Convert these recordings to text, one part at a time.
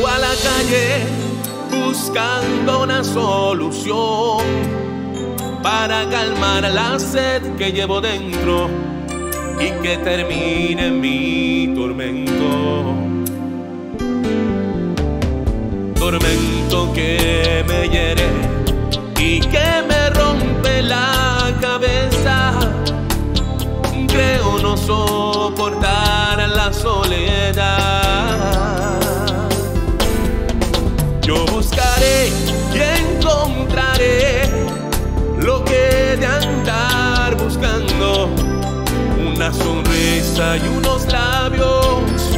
salgo a la calle buscando una solución para calmar la sed que llevo dentro y que termine mi tormento. Tormento que me hiere Una sonrisa y unos labios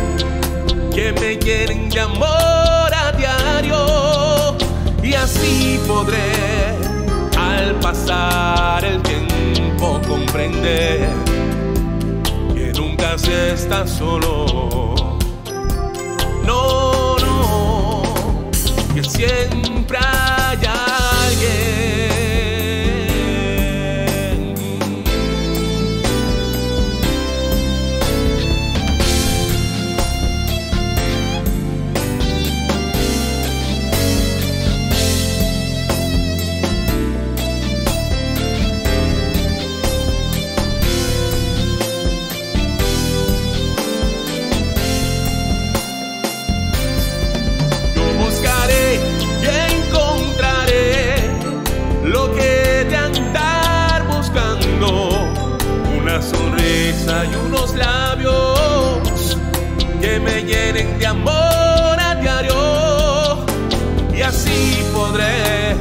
que me llenen de amor a diario. Y así podré al pasar el tiempo comprender que nunca se está solo. Unos labios que me llenen de amor a diario. Y así podré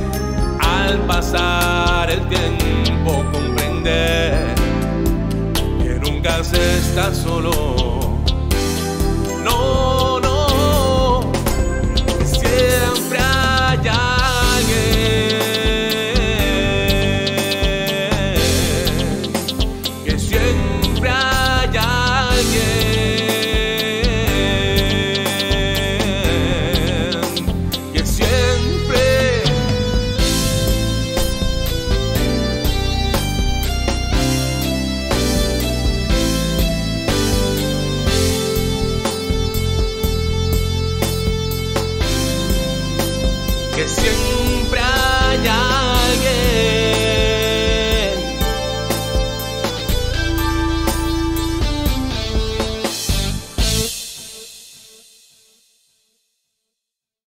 al pasar que siempre